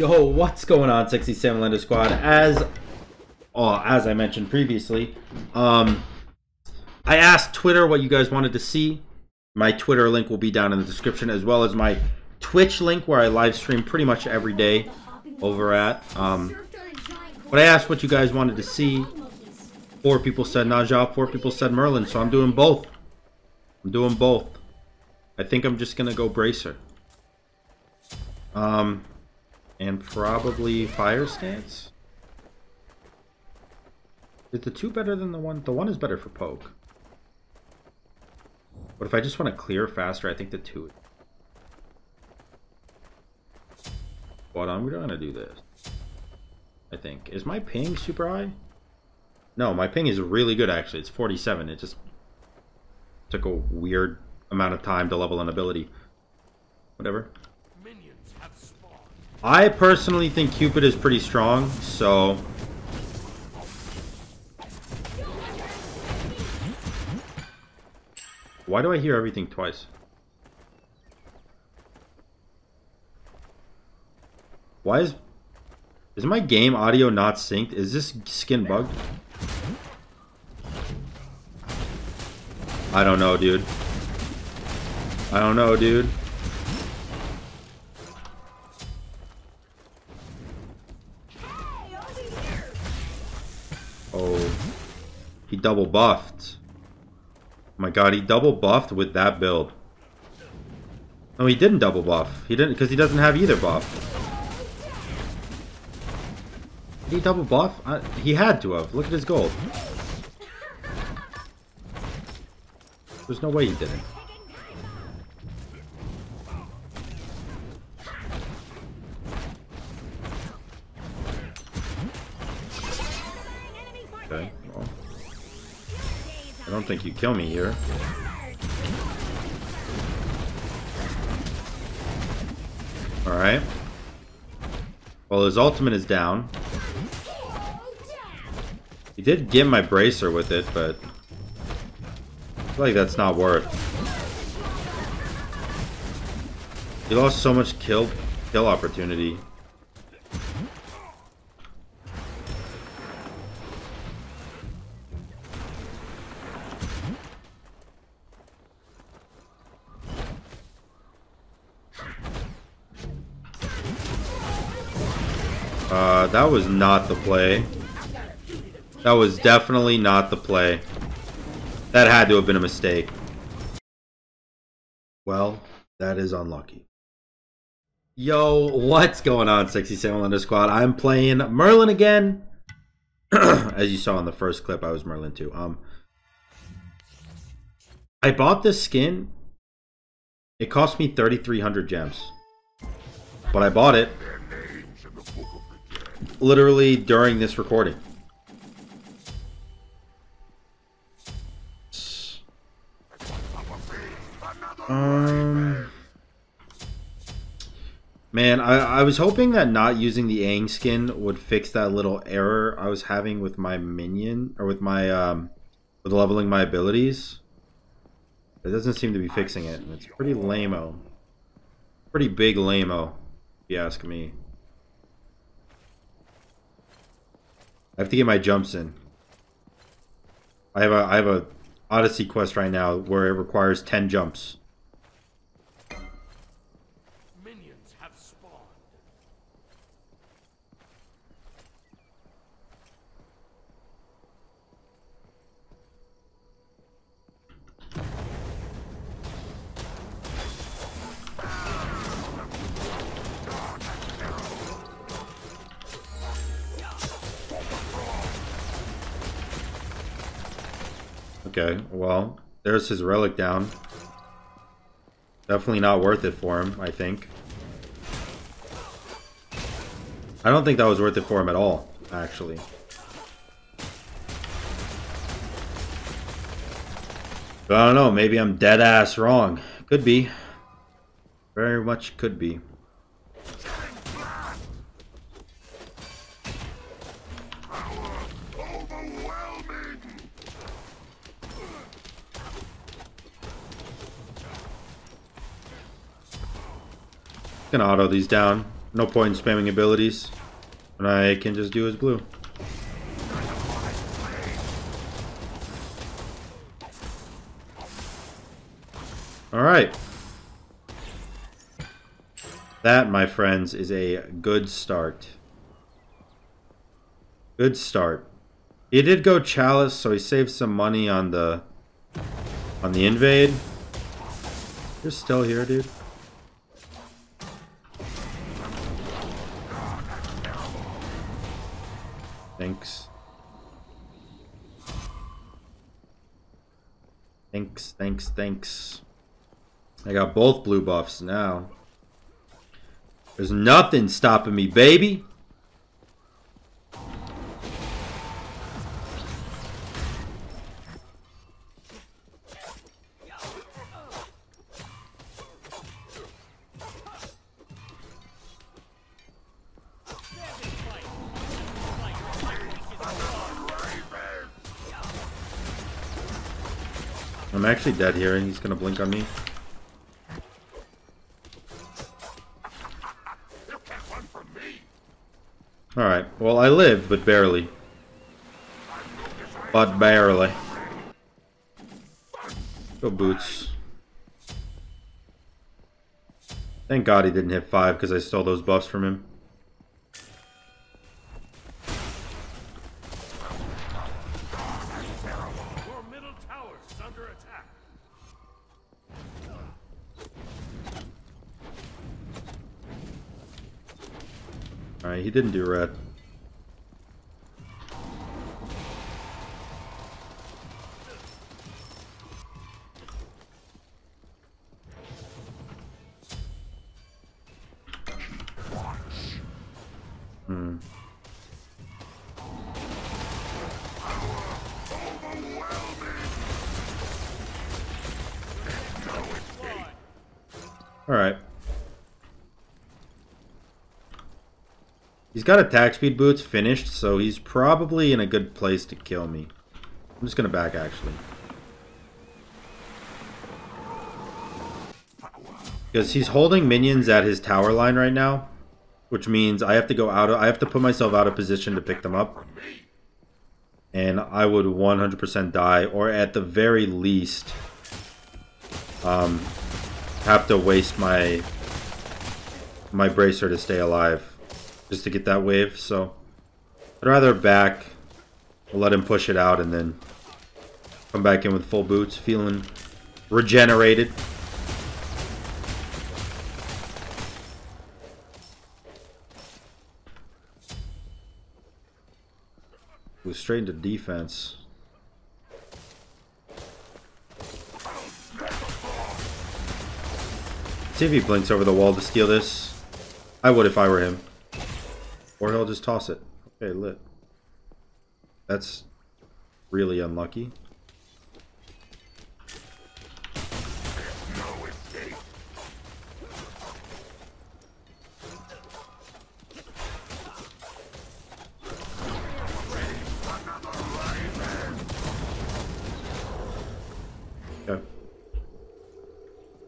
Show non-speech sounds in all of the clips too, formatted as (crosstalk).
Yo, what's going on, 67 Lender Squad? As oh, as I mentioned previously, um, I asked Twitter what you guys wanted to see. My Twitter link will be down in the description, as well as my Twitch link where I live stream pretty much every day over at. Um, but I asked what you guys wanted to see. Four people said Zha, four people said Merlin, so I'm doing both. I'm doing both. I think I'm just gonna go Bracer. Um, and probably fire stance. Is the two better than the one? The one is better for poke. But if I just want to clear faster, I think the two. Hold on, we're gonna do this. I think. Is my ping super high? No, my ping is really good actually. It's 47. It just took a weird amount of time to level an ability. Whatever. I personally think Cupid is pretty strong, so... Why do I hear everything twice? Why is... Is my game audio not synced? Is this skin bugged? I don't know, dude. I don't know, dude. Oh. He double buffed. Oh my god, he double buffed with that build. No, he didn't double buff. He didn't, because he doesn't have either buff. Did he double buff? Uh, he had to have. Look at his gold. There's no way he didn't. Okay, well. I don't think you kill me here. Alright. Well, his ultimate is down. He did get my bracer with it, but... I feel like that's not worth. He lost so much kill kill opportunity. That was not the play. That was definitely not the play. That had to have been a mistake. Well, that is unlucky. Yo, what's going on, 67 Lender Squad? I'm playing Merlin again. (clears throat) As you saw in the first clip, I was Merlin too. Um, I bought this skin. It cost me 3,300 gems. But I bought it literally during this recording. Um, man, I, I was hoping that not using the Aang skin would fix that little error I was having with my minion, or with my, um, with leveling my abilities. It doesn't seem to be fixing it, and it's pretty lame-o. Pretty big lame-o, if you ask me. I have to get my jumps in. I have a I have a Odyssey quest right now where it requires 10 jumps. Okay, well, there's his relic down. Definitely not worth it for him, I think. I don't think that was worth it for him at all, actually. But I don't know, maybe I'm dead ass wrong. Could be. Very much could be. Gonna auto these down. No point in spamming abilities when I can just do his blue. Alright. That, my friends, is a good start. Good start. He did go Chalice, so he saved some money on the on the invade. You're still here, dude. Thanks. Thanks, thanks, thanks. I got both blue buffs now. There's nothing stopping me, baby. I'm actually dead here and he's gonna blink on me. Alright, well I live, but barely. But barely. Go boots. Thank god he didn't hit 5 because I stole those buffs from him. Alright, he didn't do red. Hmm. Alright. He's got attack speed boots finished, so he's probably in a good place to kill me. I'm just gonna back, actually. Because he's holding minions at his tower line right now. Which means I have to go out of, I have to put myself out of position to pick them up. And I would 100% die, or at the very least, um, have to waste my my bracer to stay alive just to get that wave. So I'd rather back, let him push it out, and then come back in with full boots, feeling regenerated. Was straight into defense. See if he blinks over the wall to steal this. I would if I were him. Or he'll just toss it. Okay, lit. That's really unlucky.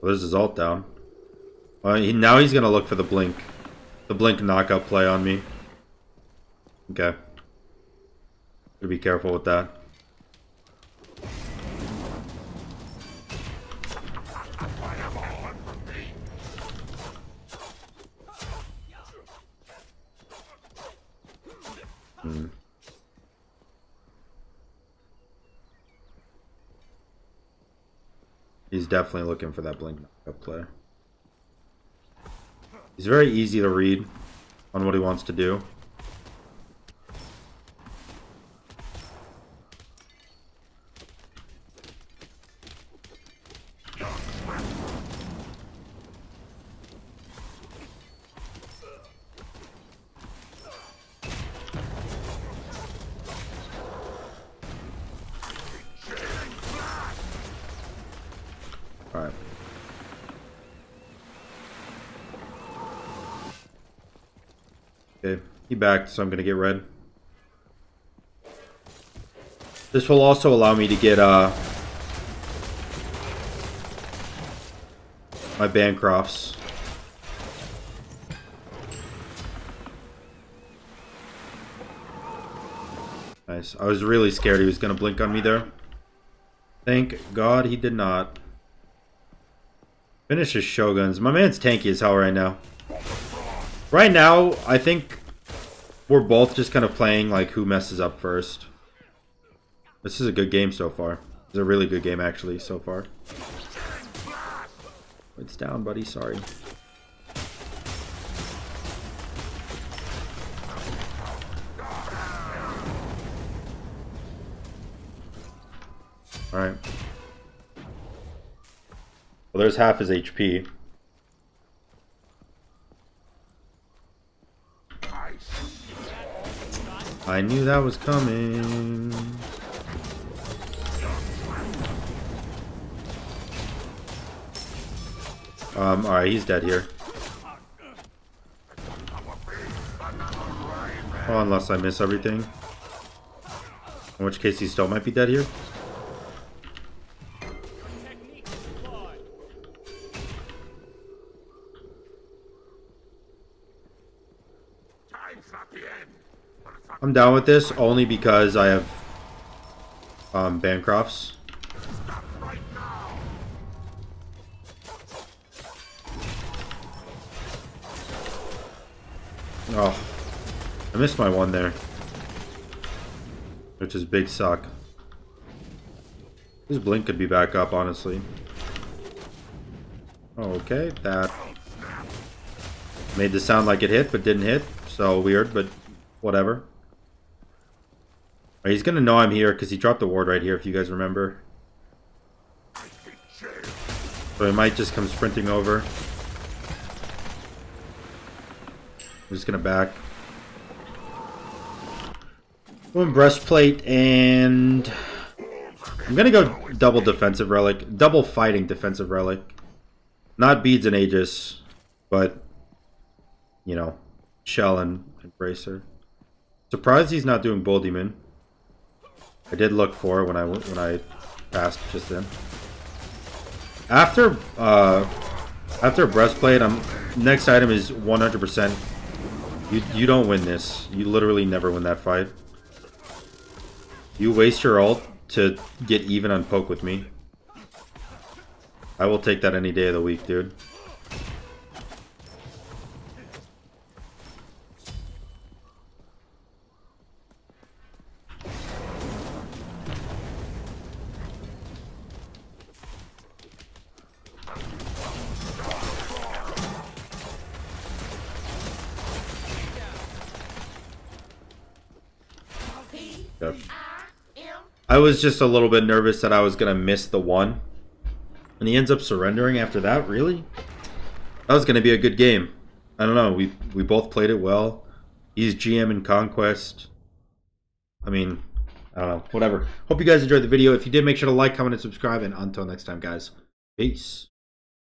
Well, there's his ult down. Uh, he, now he's gonna look for the blink. The blink knockup play on me. Okay. Gotta be careful with that. Hmm. He's definitely looking for that blink knockup play. He's very easy to read on what he wants to do. Alright. Okay, he backed, so I'm gonna get red. This will also allow me to get, uh... My Bancrofts. Nice. I was really scared he was gonna blink on me there. Thank God he did not. Finish his Shoguns. My man's tanky as hell right now. Right now, I think we're both just kind of playing like who messes up first. This is a good game so far. It's a really good game actually so far. It's down, buddy. Sorry. Alright. Well, there's half his HP. I knew that was coming. Um, alright, he's dead here. Oh, unless I miss everything. In which case he still might be dead here. I'm down with this only because I have um, Bancrofts. Oh, I missed my one there. Which is big suck. This blink could be back up, honestly. Okay, that made the sound like it hit, but didn't hit. So weird, but whatever. Right, he's gonna know I'm here because he dropped the ward right here, if you guys remember. So he might just come sprinting over. I'm just gonna back. One breastplate and I'm gonna go double defensive relic, double fighting defensive relic. Not beads and Aegis, but you know, shell and, and bracer. Surprised he's not doing bull demon. I did look for when I when I passed just then. After uh, after breastplate, I'm next item is 100%. You you don't win this. You literally never win that fight. You waste your ult to get even on poke with me. I will take that any day of the week, dude. Yep. I was just a little bit nervous that I was going to miss the one. And he ends up surrendering after that, really? That was going to be a good game. I don't know, we we both played it well. He's GM in Conquest. I mean, I don't know, whatever. Hope you guys enjoyed the video. If you did, make sure to like, comment, and subscribe. And until next time, guys, peace.